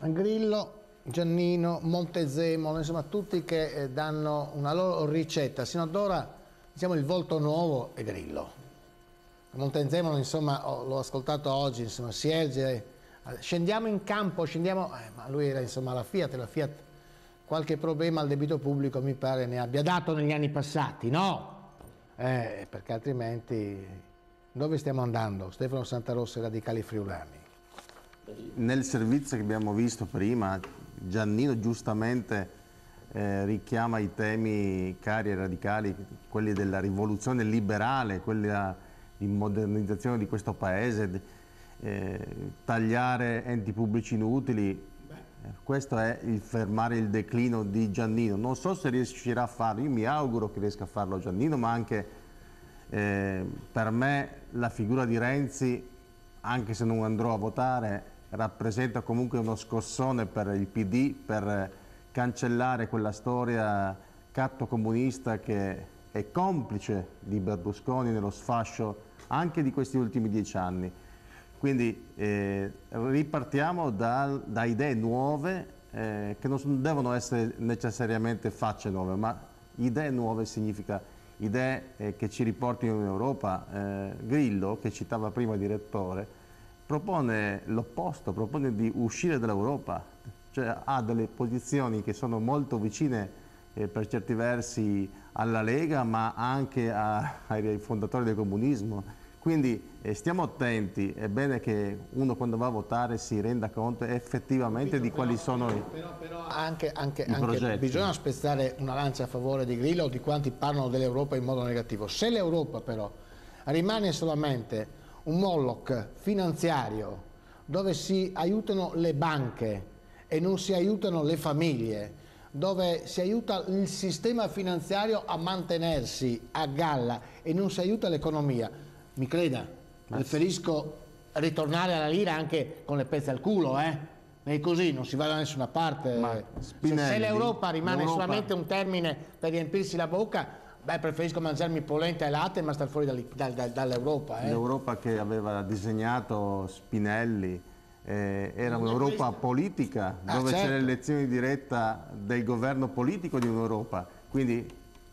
Grillo, Giannino, Montezemolo, insomma tutti che eh, danno una loro ricetta. Sino ad ora diciamo il volto nuovo è Grillo. Montezemolo insomma l'ho ascoltato oggi, insomma si erge, eh, scendiamo in campo, scendiamo, eh, ma lui era insomma la Fiat, la Fiat qualche problema al debito pubblico mi pare ne abbia dato negli anni passati, no? Eh, perché altrimenti dove stiamo andando? Stefano Santarossa, Radicali Friulani. Nel servizio che abbiamo visto prima, Giannino giustamente eh, richiama i temi cari e radicali, quelli della rivoluzione liberale, quelli di modernizzazione di questo paese, eh, tagliare enti pubblici inutili, questo è il fermare il declino di Giannino. Non so se riuscirà a farlo, io mi auguro che riesca a farlo Giannino, ma anche eh, per me la figura di Renzi, anche se non andrò a votare, rappresenta comunque uno scossone per il PD per cancellare quella storia catto comunista che è complice di Berlusconi nello sfascio anche di questi ultimi dieci anni. Quindi eh, ripartiamo da, da, idee nuove eh, che non devono essere necessariamente facce nuove, ma idee nuove significa idee eh, che ci riportino in Europa. Eh, Grillo, che citava prima il direttore, propone l'opposto, propone di uscire dall'Europa, cioè ha delle posizioni che sono molto vicine eh, per certi versi alla Lega ma anche a, ai fondatori del comunismo. Quindi eh, stiamo attenti, è bene che uno quando va a votare si renda conto effettivamente di quali sono i, però, però anche, anche, i anche bisogna spezzare una lancia a favore di Grillo o di quanti parlano dell'Europa in modo negativo. Se l'Europa però rimane solamente un Moloch finanziario dove si aiutano le banche e non si aiutano le famiglie, dove si aiuta il sistema finanziario a mantenersi a galla e non si aiuta l'economia, mi creda, preferisco ritornare alla lira anche con le pezze al culo, eh? E così non si va da nessuna parte. Spinelli, se, se l'Europa rimane solamente un termine per riempirsi la bocca, Beh, preferisco mangiarmi polenta e latte ma stare fuori dall'Europa. Eh. L'Europa che aveva disegnato Spinelli eh, era un'Europa politica, ah, dove certo. c'è l'elezione diretta del governo politico di un'Europa. Quindi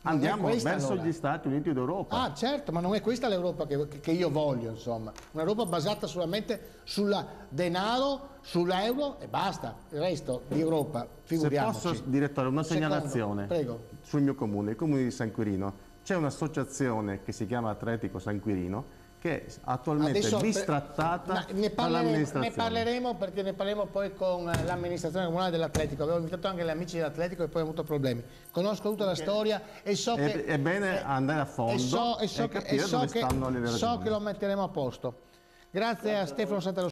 Andiamo verso allora. gli Stati Uniti d'Europa. Ah certo, ma non è questa l'Europa che, che, io voglio, insomma. Un'Europa basata solamente sul denaro, sull'euro e basta. Il resto di Europa, figuriamoci. Se posso, direttore, una segnalazione Secondo, sul mio comune, il comune di San Quirino. C'è un'associazione che si chiama Atletico San Quirino che attualmente Adesso, è bistrattata ne parleremo, ne parleremo perché ne parleremo poi con l'amministrazione comunale dell'Atletico. Avevo invitato anche gli amici dell'Atletico e poi ho avuto problemi. Conosco tutta la storia e so è, che è bene andare a fondo e so, e so, e che, e so, che, so che lo metteremo a posto. Grazie a Stefano Santarossi